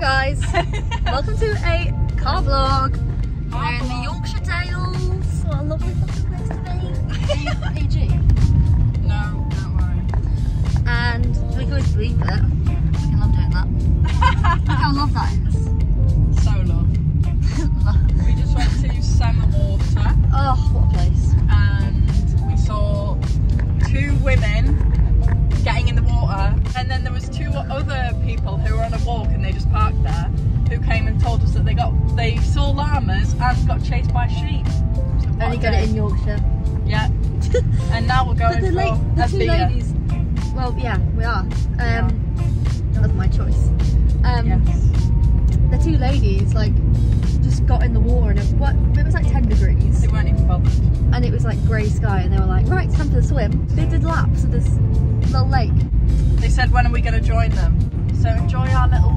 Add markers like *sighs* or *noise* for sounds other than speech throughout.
Hi guys, *laughs* welcome to a car vlog. We're in the Yorkshire Dales. What a lovely fucking place to be. AG. *laughs* No, don't worry. And we can always bleep it. I love doing that. *laughs* Look how love that is. So love. We just went to Summer chased by sheep. So Only a get it in Yorkshire. Yeah. *laughs* And now we're But going the, for la- the two beer. ladies. Well, yeah, we are. Um, Yeah. That was my choice. Um, Yes. The two ladies like just got in the water and it, what, it was like 10 degrees They weren't even bothered. and it was like grey sky and they were like, right, it's time for the swim. They did laps of this little lake. They said when are we going to join them? So enjoy our little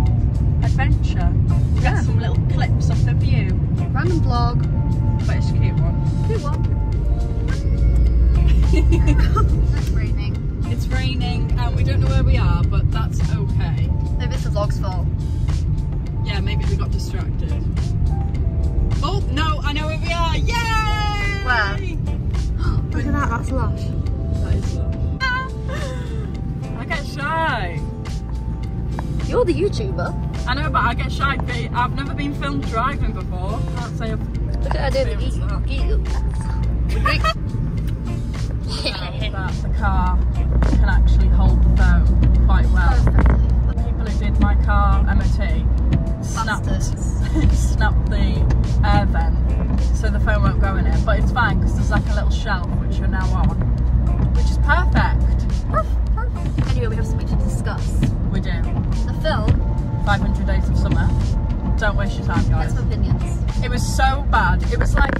Random vlog. But it's a cute one. Good one. it's raining. It's raining and we don't know where we are, but that's okay. Maybe it's the vlog's fault. Yeah, maybe we got distracted. Oh, no, I know where we are. Yay! Where? *gasps* Look at that, that's lush. That is lush. I get shy. You're the YouTuber. I know, but I get shy. but I've never been filmed driving before. I Can't say I've Look at her doing the that the car can actually hold the phone quite well. People who did my car MOT snapped, *laughs* snapped the air vent so the phone won't go in it. But it's fine because there's like a little shelf which you're now on, which is perfect. Anyway, we have something to discuss. We do. The film 500 Days of Summer. Don't waste your time, guys. some opinions. It was so bad. It was like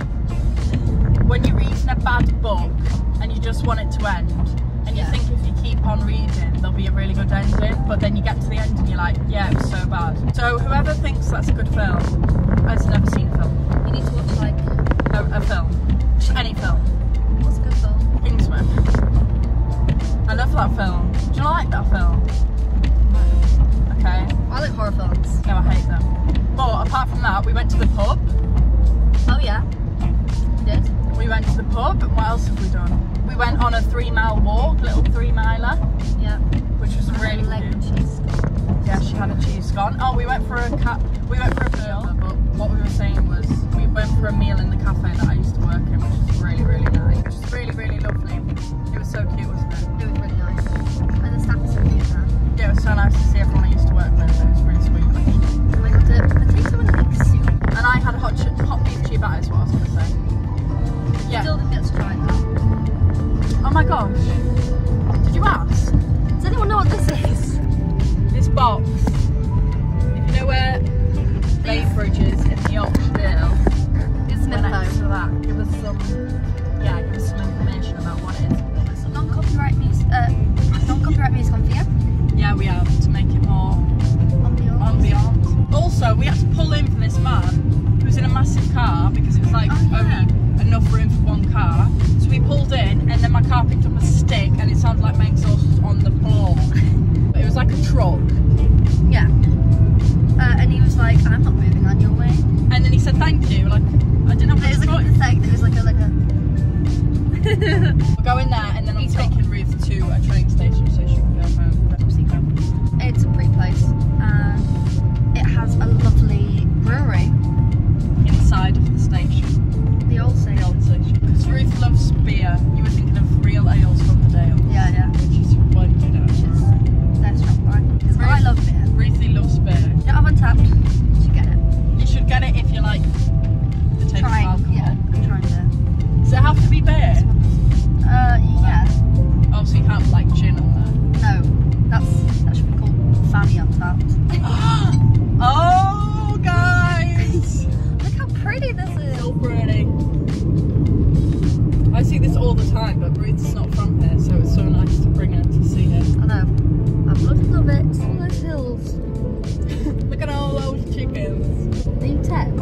when you're reading a bad book and you just want it to end, and you Yeah. think if you keep on reading, there'll be a really good ending, but then you get to the end and you're like, yeah, it was so bad. So whoever thinks that's a good film has never seen a film. A three mile walk, little three miler, Yeah. which was really cheese. Yeah, she had a cheese scone. Oh, we went for a cat. We went for a meal, but what we were saying was we went for a meal in the cafe that I used to work in, which was really, really nice. Which is really, really lovely. It was so cute, wasn't it? It was really nice. And the staff is so cute there. Yeah, it was so nice to see everyone I used to work with. It was really sweet. And we got a potato and egg soup. And I had a hot, hot beef ciabatta, is what I was going to say. Yeah. Still didn't get to try that. Oh my gosh. Did you ask? Does anyone know what this is? This box, if you know where Bainbridge is in the Yorkshire truck. Yeah. Uh, and he was like, I'm not moving on your way. And then he said thank you. Like I didn't have It was much like thing. It was like a like a. We'll *laughs* go in there and then I'm taking Ruth to a train station so she can go home. This all the time, but Ruth's not from here, so it's so nice to bring her to see it. I know. I bloody love it. All those hills. *laughs* Look at all those chickens. Are you 10?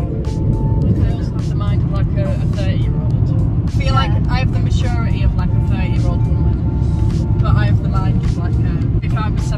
I also have the mind of like a, a 30 year old. I feel like I have the maturity of like a 30 year old woman, but I have the mind of like a, if I was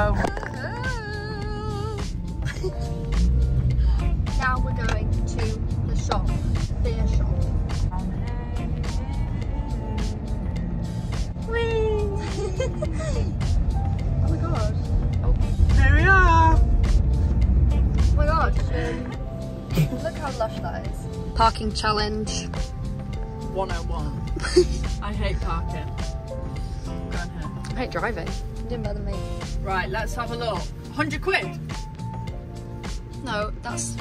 Oh. *laughs* Now we're going to the shop, beer shop. *laughs* *laughs* Oh my gosh! There we are! Oh my look how lush that is. Parking challenge. 101. I hate parking. I hate driving. You're doing better than me. Right, let's have a look. 100 quid. No, that's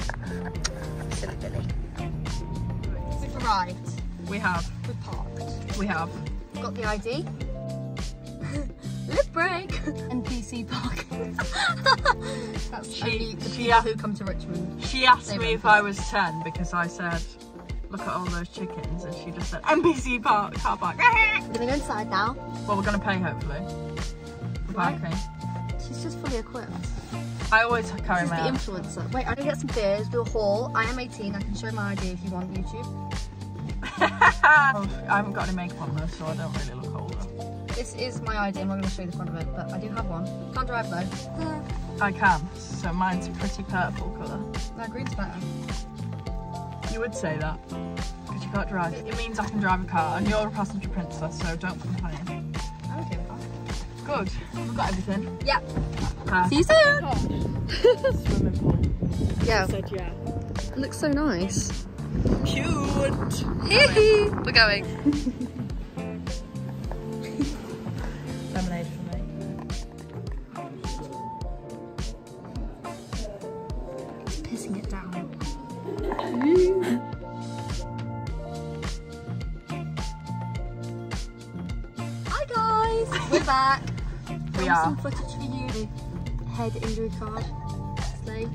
silly Billy. We've arrived. We have. We've parked. We have. We've got the ID. *laughs* Lip break. NPC parking. *laughs* that's She- only the she people who come to Richmond. She asked They me if I was 10 because I said, look at all those chickens. And she just said, NPC park, car park. *laughs* We're gonna go inside now. well, we're going to pay hopefully. Mm-hmm. Right. She's just fully equipped. I always carry She's the my influencer. Wait, I'm gonna get some beers, do a haul. I am 18. I can show my ID if you want YouTube. *laughs* Oh, I haven't got any makeup on though, so I don't really look older. This is my ID. I'm not gonna show you the front of it, but I do have one. Can't drive though. *sighs* I can, so mine's a pretty purple colour. No, green's better. You would say that, because you can't drive. It means I can drive a car, and you're a passenger princess, so don't complain. Good, we've got everything. Yeah. Uh, See you soon. swimming pool. Yeah. Said yeah. It looks so nice. Cute. We're going. *laughs* We are. Some footage for you. The head injury card. Slay.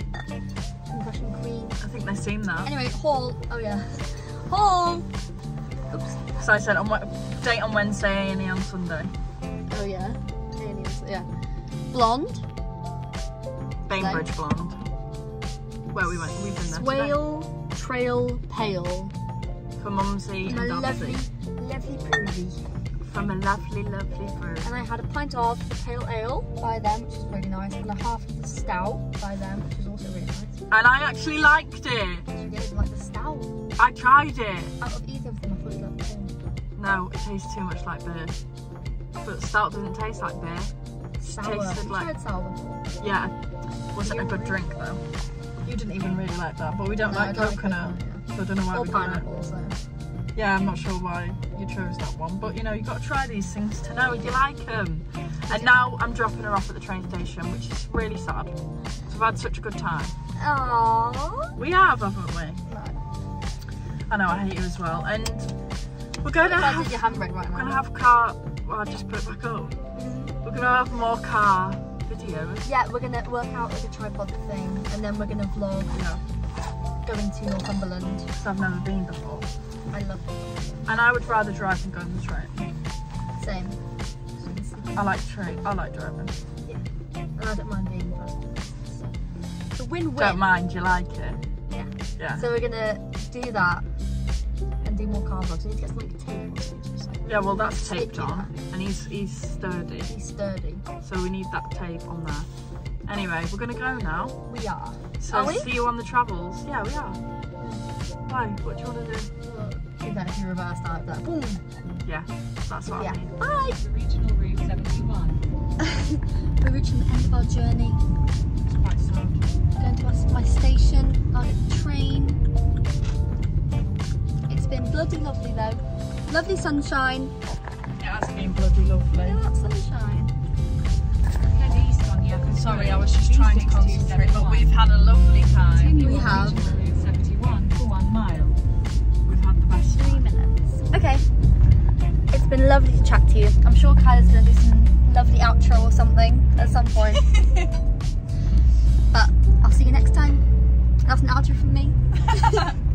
Queen. I think they've seen that. Anyway, haul. Oh yeah. Haul. Oops. So I said on date on Wednesday and on Sunday. Oh yeah. Aliens. Yeah. Blonde. Bainbridge blonde. Where we went, we've been there today. Swale. Trail. Pale. For Mumsy And and a lovely, lovely Prudy. From a lovely, lovely brew. And I had a pint of the pale ale by them, which is really nice, and a half of the stout by them, which is also really nice. And I actually liked it. You didn't like the stout. I tried it. Out of either of them, I thought you liked. No, it tastes too much like beer. But stout doesn't taste like beer. Sour. tasted You like- tried sour before. Yeah, wasn't a good drink though. You didn't even really like that, but we don't No, like don't like coconut, coconut, so I don't know why Or we got it. so. Yeah, I'm not sure why you chose that one, but you know, you've got to try these things to know if you like them. And now I'm dropping her off at the train station, which is really sad. We've had such a good time. Aww. We have, haven't we? No. I know, I hate you as well. And we're going to have, your handbrake right we're now. gonna have car. Well, I just put it back up. Mm-hmm. We're gonna have more car videos. Yeah, we're gonna work out like a tripod thing, and then we're gonna vlog Yeah, going to Northumberland. because I've never been before. I love it. And I would rather drive than go on the train. Same. So you can see- I like train. I like driving. And I don't mind being drunk. So, it's a win-win. Don't mind, you like it. Yeah. Yeah. So we're gonna do that and do more car vlogs. We need to get some like tape or something. just, like, Yeah, well that's stick taped on, and he's he's sturdy. Be sturdy. so we need that tape on there. Anyway, we're gonna go now. We are. So Are we? see you on the travels. Yeah, we are. Why? What do you want to do? Well, do that if you reverse that. That boom. Yeah, that's what Yeah. I mean. Bye. Regional Route 71. We're reaching the end of our journey. It's quite sad. Going to our, my station. I'll train. It's been bloody lovely though. Lovely sunshine. It has been bloody lovely. Look at that sunshine. Head east on Yappers Sorry, I was just trying to concentrate, but we've had a lovely time. We have. 71 for one mile. Okay. It's been lovely to chat to you. I'm sure Kyla's going to do some lovely outro or something at some point. *laughs* but I'll see you next time. That's an outro from me. *laughs*